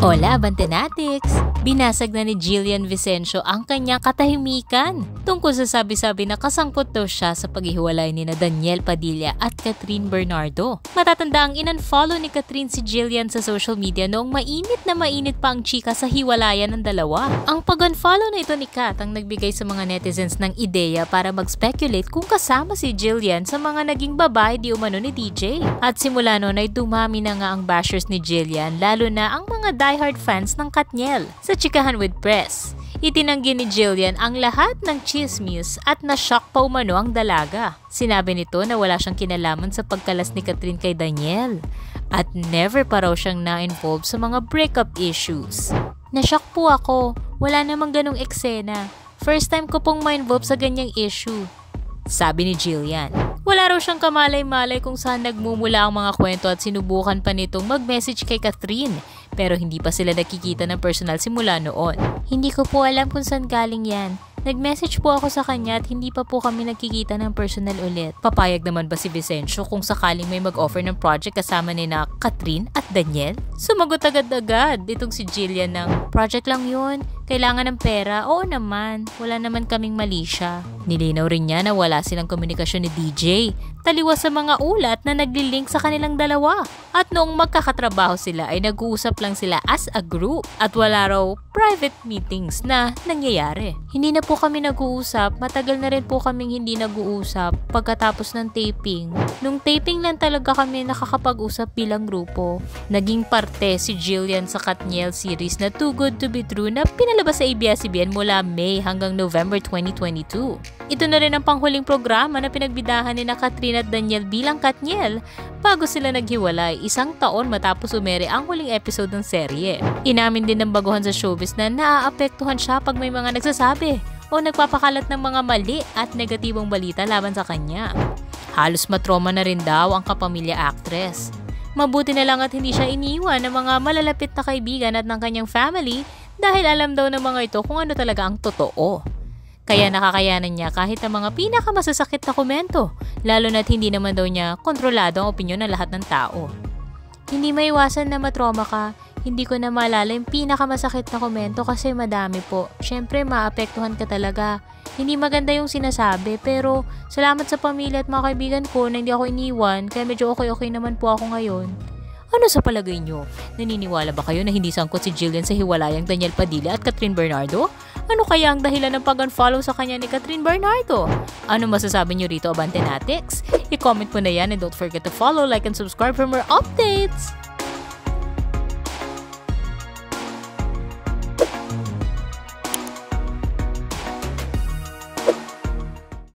Hola, Bantenatics! Binasag na ni Jillian Vicencio ang kanyang katahimikan tungkol sa sabi-sabi na kasangkot daw siya sa paghihiwalay ni na Daniel Padilla at Catherine Bernardo. Matatanda ang in-unfollow ni Catherine si Jillian sa social media noong mainit na mainit pa ang chika sa hiwalayan ng dalawa. Ang pag-unfollow na ito ni Kat ang nagbigay sa mga netizens ng ideya para mag-speculate kung kasama si Jillian sa mga naging babae di umano ni DJ. At simula noon ay dumami na nga ang bashers ni Jillian lalo na ang mga diehard fans ng Katniel. Sa Chikahan with Press, itinanggi ni Jillian ang lahat ng chismis at na-shock pa umano ang dalaga. Sinabi nito na wala siyang kinalaman sa pagkalas ni Catherine kay Daniel at never pa raw siyang na-involved sa mga breakup issues. Na-shock po ako, wala namang ganong eksena. First time ko pong ma-involve sa ganyang issue. Sabi ni Jillian. Wala raw siyang kamalay-malay kung saan nagmumula ang mga kwento at sinubukan pa nitong mag-message kay Catherine pero hindi pa sila nakikita ng personal simula noon. Hindi ko po alam kung saan galing yan. Nag-message po ako sa kanya at hindi pa po kami nagkikita ng personal ulit. Papayag naman ba si Vicencio kung sakaling may mag-offer ng project kasama ni na Catherine at Daniel? Sumagot agad-agad itong si Jillian ng, Project lang yun, kailangan ng pera, oo naman, wala naman kaming mali siya. Nilinaw rin niya na wala silang komunikasyon ni DJ, taliwas sa mga ulat na naglilink sa kanilang dalawa. At noong magkakatrabaho sila ay nag-uusap lang sila as a group at wala raw private meetings na nangyayari. Hindi na po kami nag-uusap, matagal na rin po kaming hindi nag-uusap pagkatapos ng taping. Nung taping lang talaga kami nakakapag-usap bilang grupo. Naging parte si Jillian sa Katniel series na Too Good To Be True na pinalabas sa ABS-CBN mula May hanggang November 2022. Ito na rin ang panghuling programa na pinagbidahan ni na Katrina at Daniel bilang Katniel bago sila naghiwalay isang taon matapos umere ang huling episode ng serye. Inamin din ng baguhan sa showbiz na naaapektuhan siya pag may mga nagsasabi o nagpapakalat ng mga mali at negatibong balita laban sa kanya. Halos matroma na rin daw ang kapamilya actress. Mabuti na lang at hindi siya iniwan ng mga malalapit na kaibigan at ng kanyang family dahil alam daw ng mga ito kung ano talaga ang totoo. Kaya nakakayanan niya kahit ang mga pinakamasasakit na komento, lalo na't hindi naman daw niya kontrolado ang opinyon ng lahat ng tao. Hindi maiwasan na matroma ka, hindi ko na maalala yung pinakamasakit na komento kasi madami po. Siyempre, maapektuhan ka talaga. Hindi maganda yung sinasabi, pero salamat sa pamilya at mga kaibigan ko na hindi ako iniwan, kaya medyo okay-okay naman po ako ngayon. Ano sa palagay nyo? Naniniwala ba kayo na hindi sangkot si Jillian sa hiwalayang Daniel Padilla at Catherine Bernardo? Ano kaya ang dahilan ng pag-unfollow sa kanya ni Catherine Bernardo? Ano masasabi nyo rito, Abantenatics? I-comment mo na yan and don't forget to follow, like, and subscribe for more updates!